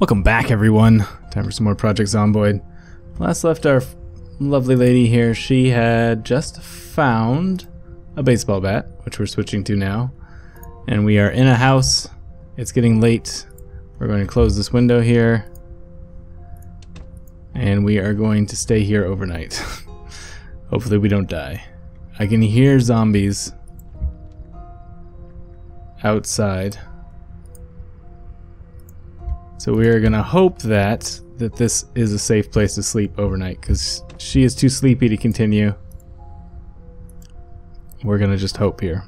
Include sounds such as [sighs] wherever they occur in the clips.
Welcome back, everyone. Time for some more Project Zomboid. Last left our lovely lady here. She had just found a baseball bat, which we're switching to now. And we are in a house. It's getting late. We're going to close this window here. And we are going to stay here overnight. [laughs] Hopefully we don't die. I can hear zombies outside. So we are gonna hope that that this is a safe place to sleep overnight because she is too sleepy to continue. We're gonna just hope here.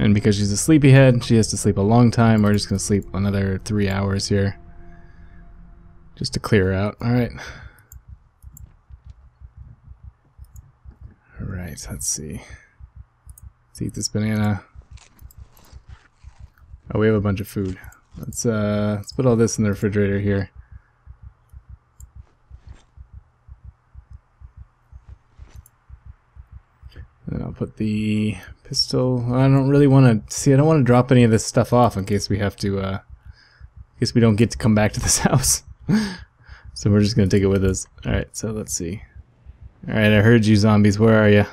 And because she's a sleepyhead, she has to sleep a long time. We're just gonna sleep another three hours here. Just to clear her out. Alright. Alright, let's see. Let's eat this banana. Oh, we have a bunch of food. Let's uh, let's put all this in the refrigerator here. And then I'll put the pistol. I don't really want to see. I don't want to drop any of this stuff off in case we have to. Uh, in case we don't get to come back to this [laughs] house. so we're just gonna take it with us. All right. So let's see. All right. I heard you, zombies. Where are you?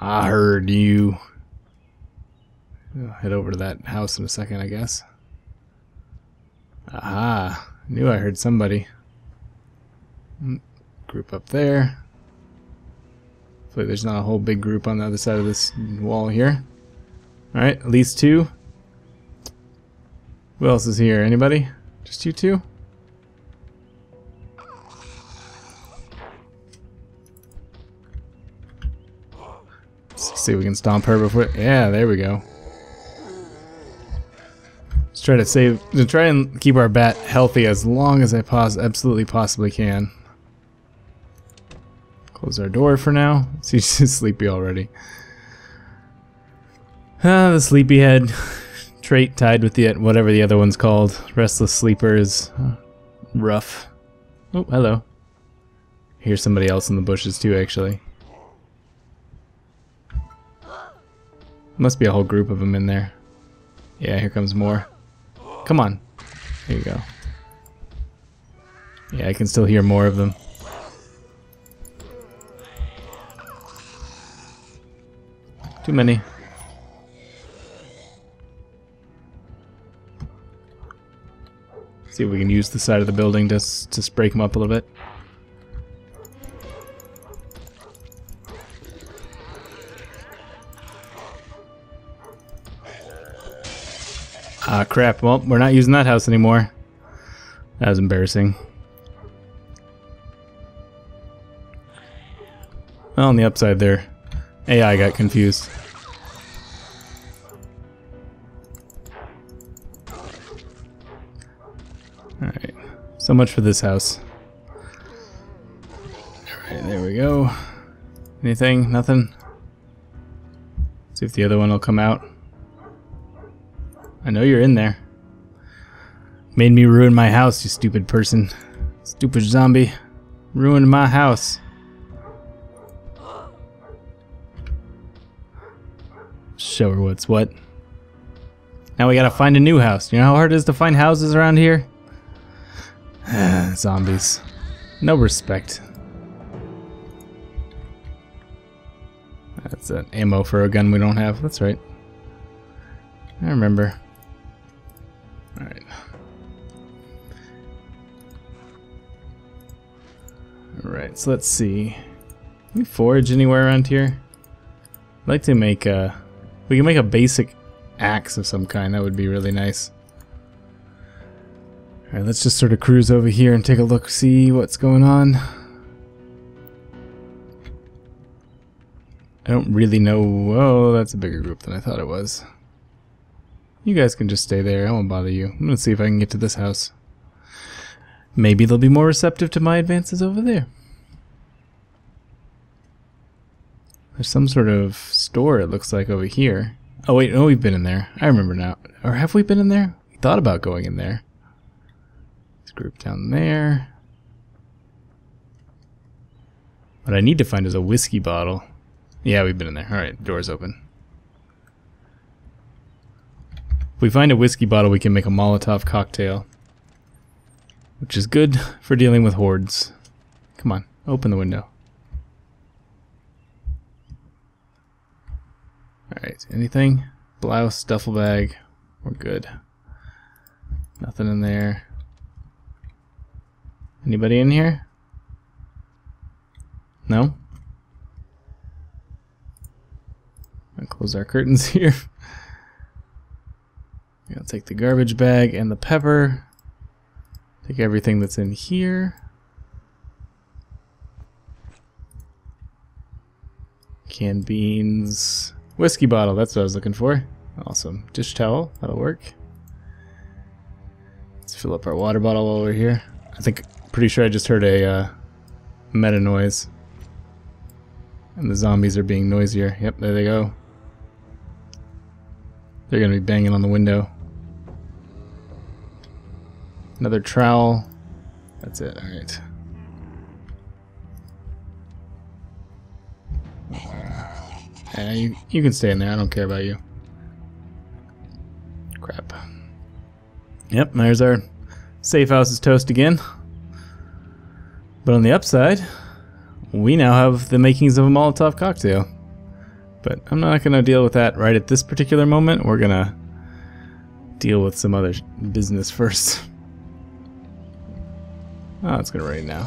I heard you. I'll head over to that house in a second, I guess. Aha. Knew I heard somebody. Mm, group up there. Hopefully there's not a whole big group on the other side of this wall here. Alright, at least two. Who else is here? Anybody? Just you two? See if we can stomp her before. Yeah, there we go. Let's try to save, to try and keep our bat healthy as long as I pos absolutely possibly can. Close our door for now. [laughs] She's sleepy already. Ah, the sleepyhead [laughs] trait tied with the whatever the other one's called. Restless sleeper is rough. Oh, hello. Here's somebody else in the bushes too, actually. Must be a whole group of them in there. Yeah, here comes more. Come on. There you go. Yeah, I can still hear more of them. Too many. See if we can use the side of the building to, to break them up a little bit. Ah, crap. Well, we're not using that house anymore. That was embarrassing. Well, on the upside there, AI got confused. Alright, so much for this house. Alright, there we go. Anything? Nothing? See if the other one will come out. I know you're in there. Made me ruin my house, you stupid person. Stupid zombie. Ruined my house. Show her what's what. Now we gotta find a new house. You know how hard it is to find houses around here? [sighs] Zombies. No respect. That's an ammo for a gun we don't have. That's right. I remember. Alright. Alright, so let's see. Can we forage anywhere around here? I'd like to make a... We can make a basic axe of some kind. That would be really nice. Alright, let's just sort of cruise over here and take a look, see what's going on. I don't really know... Oh, that's a bigger group than I thought it was. You guys can just stay there. I won't bother you. I'm gonna see if I can get to this house. Maybe they'll be more receptive to my advances over there. There's some sort of store, it looks like, over here. Oh, wait, no, we've been in there. I remember now. Or have we been in there? We thought about going in there. This group down there. What I need to find is a whiskey bottle. Yeah, we've been in there. Alright, door's open. If we find a whiskey bottle, we can make a Molotov cocktail. Which is good [laughs] for dealing with hordes. Come on, open the window. Alright, anything? Blouse, duffel bag. We're good. Nothing in there. Anybody in here? No? I'll close our curtains [laughs] here. I'll take the garbage bag and the pepper. Take everything that's in here. Canned beans. Whiskey bottle, that's what I was looking for. Awesome. Dish towel, that'll work. Let's fill up our water bottle while we're here. I think, pretty sure I just heard a uh, meta noise. And the zombies are being noisier. Yep, there they go. They're gonna be banging on the window. Another trowel. That's it, alright. Uh, yeah, you, you can stay in there. I don't care about you. Crap. Yep, there's our safe house is toast again. But on the upside, we now have the makings of a Molotov cocktail. But I'm not going to deal with that right at this particular moment. We're going to deal with some other business [laughs] first. Oh, it's to rain now.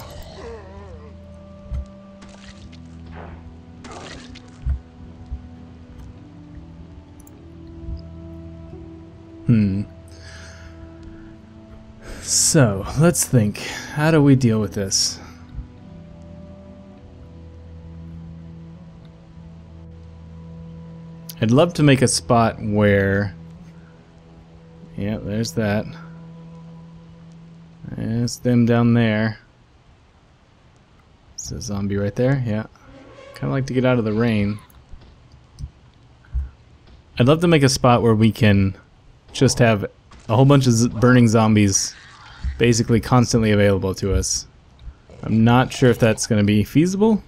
Hmm. So, let's think. How do we deal with this? I'd love to make a spot where... Yeah, there's that. There's them down there. It's a zombie right there, yeah. Kind of like to get out of the rain. I'd love to make a spot where we can just have a whole bunch of burning zombies basically constantly available to us. I'm not sure if that's going to be feasible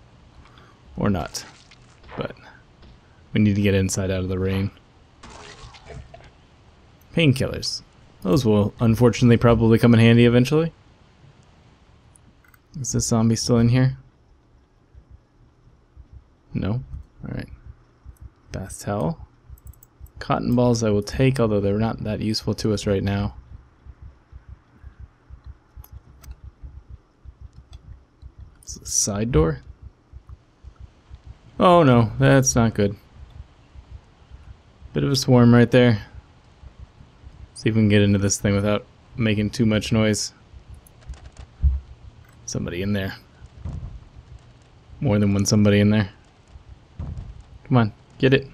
or not, but we need to get inside out of the rain. Painkillers. Those will unfortunately probably come in handy eventually. Is this zombie still in here? No? Alright. Bath towel. Cotton balls I will take, although they're not that useful to us right now. A side door? Oh no, that's not good. Bit of a swarm right there. See if we can get into this thing without making too much noise. Somebody in there. More than one somebody in there. Come on, get it.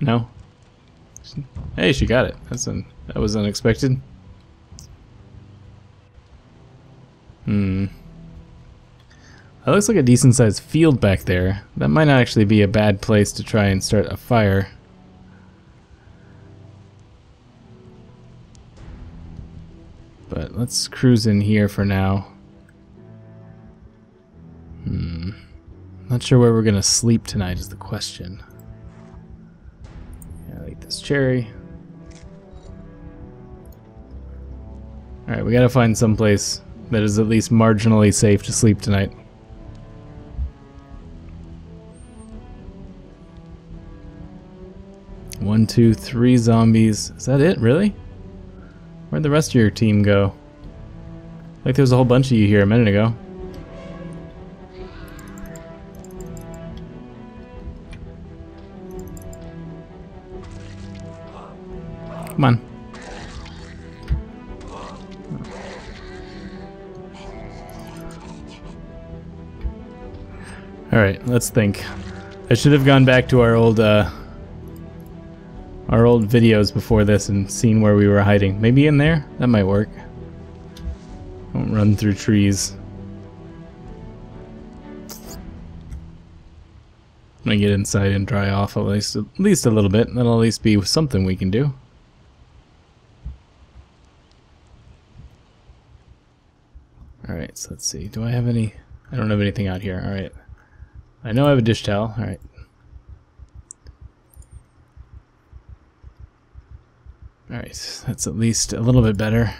No? Hey, she got it. That's un that was unexpected. Hmm. That looks like a decent sized field back there. That might not actually be a bad place to try and start a fire. But let's cruise in here for now. Hmm. Not sure where we're gonna sleep tonight is the question I like this cherry. Alright, we gotta find some place that is at least marginally safe to sleep tonight. One, two, three zombies. Is that it, really? Where'd the rest of your team go? Like there was a whole bunch of you here a minute ago. Come on. Alright, let's think. I should have gone back to our old, uh, our old videos before this and seen where we were hiding. Maybe in there? That might work. Don't run through trees. I'm gonna get inside and dry off at least at least a little bit. That'll at least be something we can do. Alright, so let's see. Do I have any... I don't have anything out here. Alright. I know I have a dish towel. Alright. Alright, that's at least a little bit better.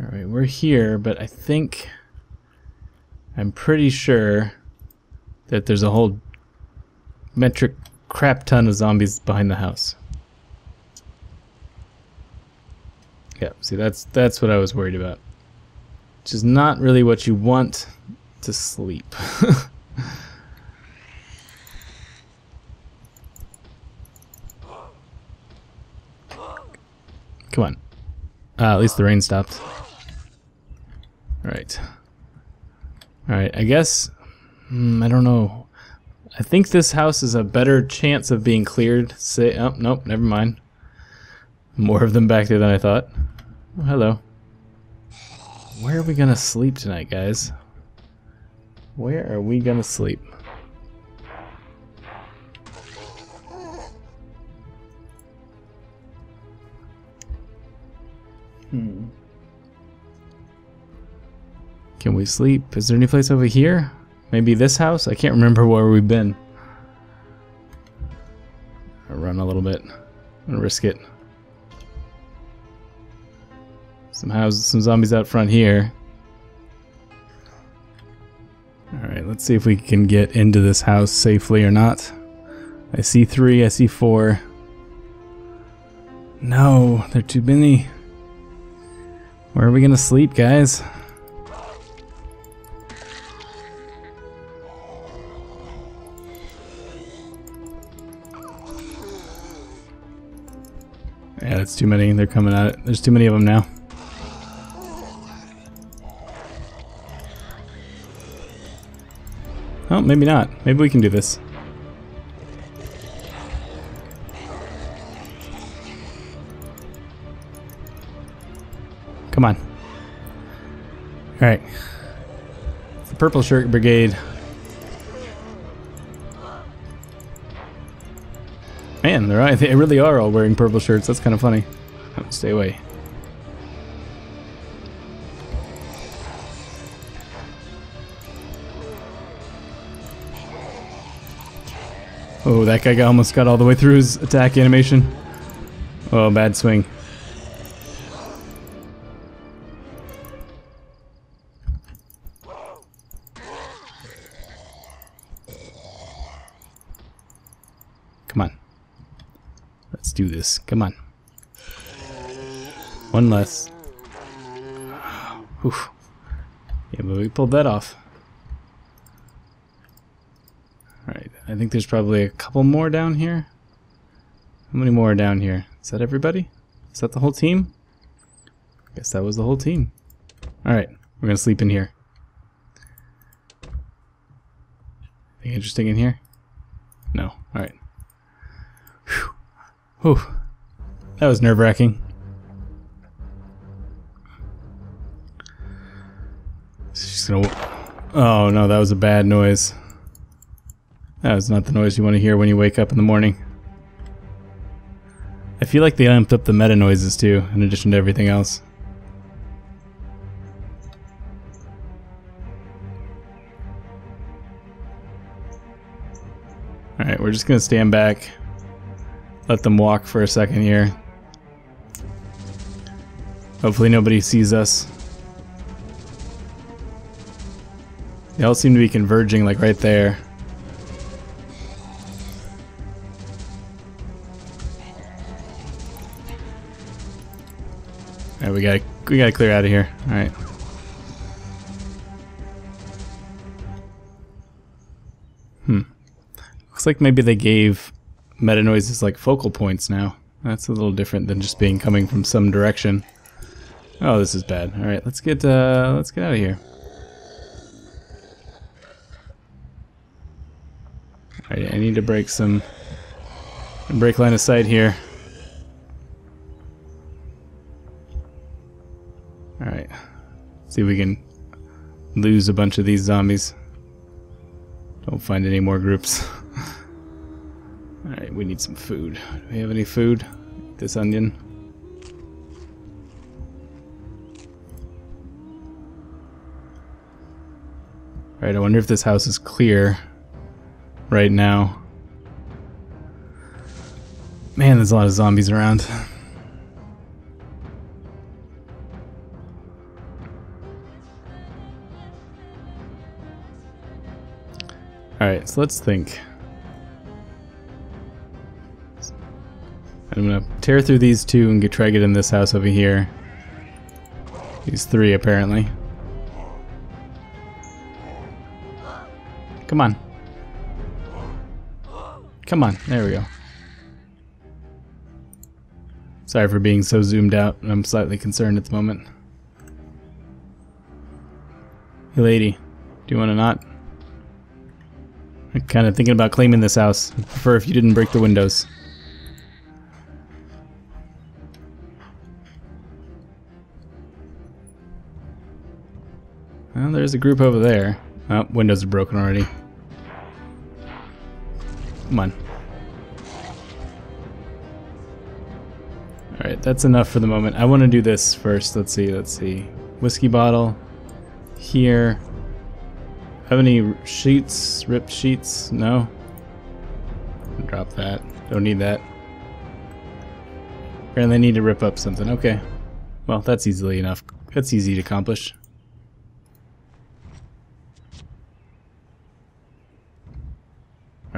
Alright, we're here, but I think... I'm pretty sure that there's a whole metric crap ton of zombies behind the house. Yeah, see that's that's what I was worried about. Which is not really what you want to sleep. [laughs] Come on. Uh, at least the rain stopped. Alright. Alright, I guess... Mm, I don't know. I think this house is a better chance of being cleared. Say, oh, nope, never mind. More of them back there than I thought. Oh, hello. Where are we gonna sleep tonight, guys? Where are we gonna sleep? Can we sleep? Is there any place over here? Maybe this house? I can't remember where we've been. I'll run a little bit. I'm gonna risk it. Some houses, some zombies out front here. Alright, let's see if we can get into this house safely or not. I see three, I see four. No, they're too many. Where are we gonna sleep, guys? That's too many. They're coming at it. There's too many of them now. Oh, maybe not. Maybe we can do this. Come on. Alright. The Purple Shirt Brigade. Man, they're. They really are all wearing purple shirts. That's kind of funny. Stay away. Oh, that guy almost got all the way through his attack animation. Oh, bad swing. Come on. Let's do this. Come on. One less. Oof. Yeah, but we pulled that off. Alright, I think there's probably a couple more down here. How many more are down here? Is that everybody? Is that the whole team? I Guess that was the whole team. Alright, we're gonna sleep in here. Anything interesting in here? No. Alright. Whew. That was nerve wracking. She's gonna. Oh no, that was a bad noise. That was not the noise you want to hear when you wake up in the morning. I feel like they amped up the meta noises too, in addition to everything else. Alright, we're just gonna stand back. Let them walk for a second here. Hopefully nobody sees us. They all seem to be converging like right there. Alright, we gotta we gotta clear out of here. Alright. Hmm. Looks like maybe they gave meta is like focal points now. That's a little different than just being coming from some direction. Oh, this is bad. All right, let's get uh, let's get out of here. All right, I need to break some break line of sight here. All right, see if we can lose a bunch of these zombies. Don't find any more groups. [laughs] Alright, we need some food. Do we have any food? This onion. Alright, I wonder if this house is clear right now. Man, there's a lot of zombies around. Alright, so let's think. I'm gonna tear through these two and get, try to get in this house over here. These three, apparently. Come on. Come on, there we go. Sorry for being so zoomed out. I'm slightly concerned at the moment. Hey lady, do you want to not? I'm kind of thinking about claiming this house. I'd prefer if you didn't break the windows. There's a group over there. Oh, windows are broken already. Come on. Alright, that's enough for the moment. I want to do this first. Let's see, let's see. Whiskey bottle. Here. Have any sheets? Ripped sheets? No? Drop that. Don't need that. Apparently I need to rip up something. Okay. Well, that's easily enough. That's easy to accomplish.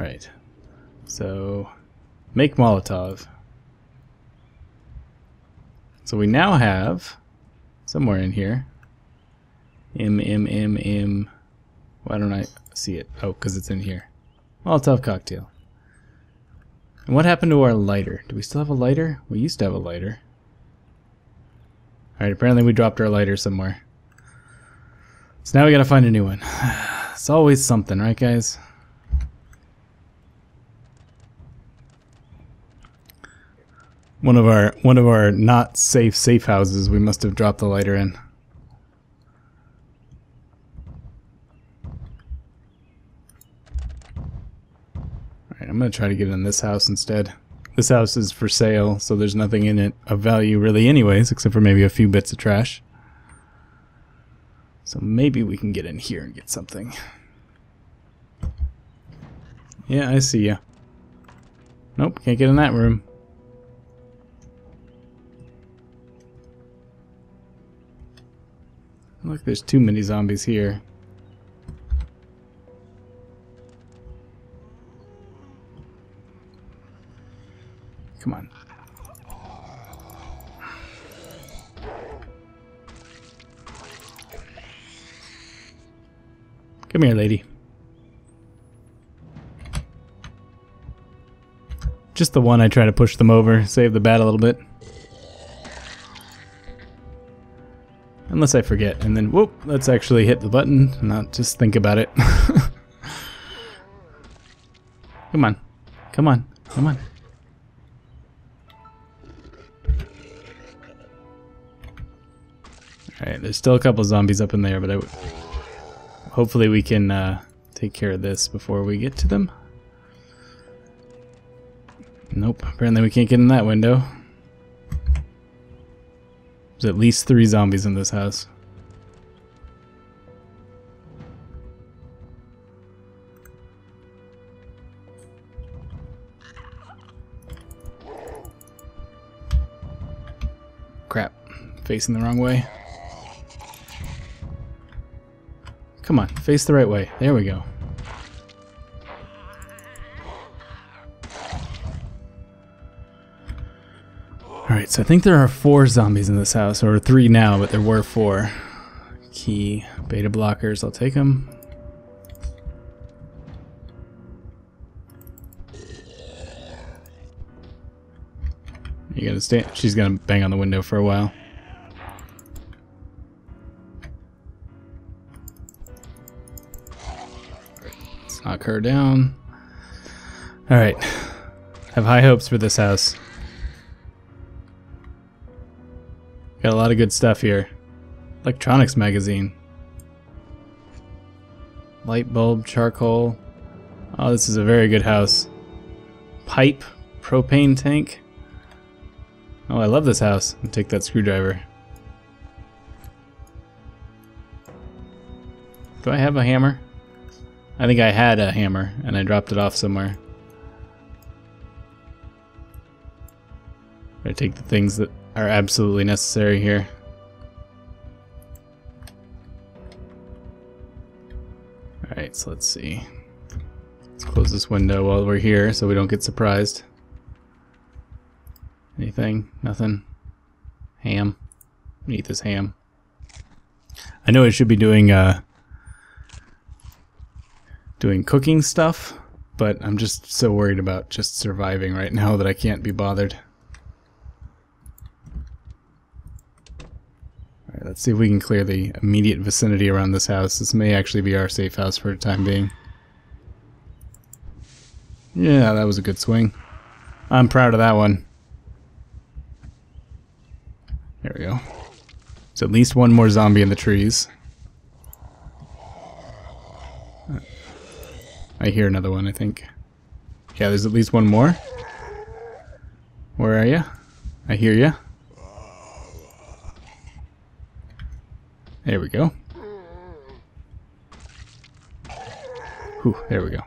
Alright. So, make Molotov. So we now have, somewhere in here, M, M, M, M, why don't I see it? Oh, because it's in here. Molotov cocktail. And what happened to our lighter? Do we still have a lighter? We used to have a lighter. Alright, apparently we dropped our lighter somewhere. So now we gotta find a new one. [sighs] It's always something, right guys? One of our one of our not safe safe houses we must have dropped the lighter in. Alright, I'm gonna try to get in this house instead. This house is for sale, so there's nothing in it of value really anyways, except for maybe a few bits of trash. So maybe we can get in here and get something. Yeah, I see ya. Nope, can't get in that room. Look, there's too many zombies here. Come on. Come here, lady. Just the one I try to push them over, save the bat a little bit. Unless I forget, and then whoop, let's actually hit the button, not just think about it. [laughs] come on. Come on. Come on. Alright, there's still a couple zombies up in there, but I hopefully we can uh, take care of this before we get to them. Nope, apparently we can't get in that window. There's at least three zombies in this house. Crap. Facing the wrong way. Come on, face the right way. There we go. So I think there are four zombies in this house, or three now, but there were four. Key, beta blockers, I'll take them. You gonna stay? She's gonna bang on the window for a while. Let's knock her down. Alright. Have high hopes for this house. Got a lot of good stuff here. Electronics magazine. Light bulb, charcoal. Oh, this is a very good house. Pipe, propane tank. Oh, I love this house. I'll take that screwdriver. Do I have a hammer? I think I had a hammer and I dropped it off somewhere. I take the things that are absolutely necessary here. Alright, so let's see. Let's close this window while we're here so we don't get surprised. Anything? Nothing? Ham. Eat this ham. I know I should be doing uh doing cooking stuff, but I'm just so worried about just surviving right now that I can't be bothered. Let's see if we can clear the immediate vicinity around this house. This may actually be our safe house for the time being. Yeah, that was a good swing. I'm proud of that one. There we go. There's at least one more zombie in the trees. I hear another one, I think. Yeah, there's at least one more. Where are you? I hear you. There we go. Whew, there we go.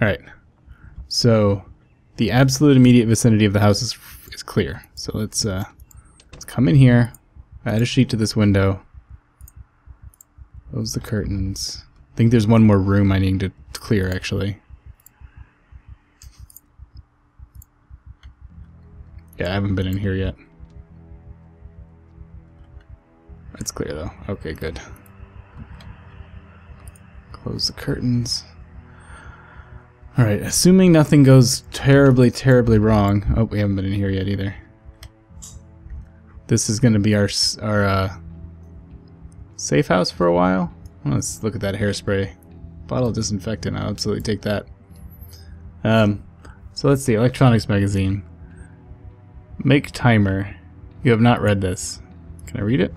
Alright. So, the absolute immediate vicinity of the house is, is clear. So let's, uh, let's come in here, add a sheet to this window, close the curtains. I think there's one more room I need to clear, actually. Yeah, I haven't been in here yet. It's clear though. Okay, good. Close the curtains. Alright, assuming nothing goes terribly, terribly wrong. Oh, we haven't been in here yet either. This is going to be our, our uh, safe house for a while. Let's look at that hairspray. Bottle of disinfectant, I'll absolutely take that. Um, so let's see, electronics magazine. Make timer. You have not read this. Can I read it?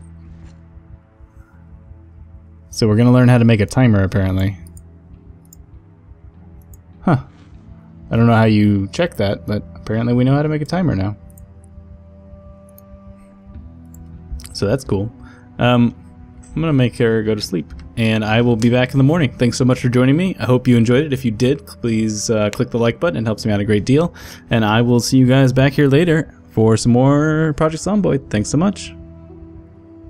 So we're going to learn how to make a timer, apparently. Huh. I don't know how you check that, but apparently we know how to make a timer now. So that's cool. Um, I'm going to make her go to sleep. And I will be back in the morning. Thanks so much for joining me. I hope you enjoyed it. If you did, please uh, click the like button. It helps me out a great deal. And I will see you guys back here later for some more Project Zomboid. Thanks so much.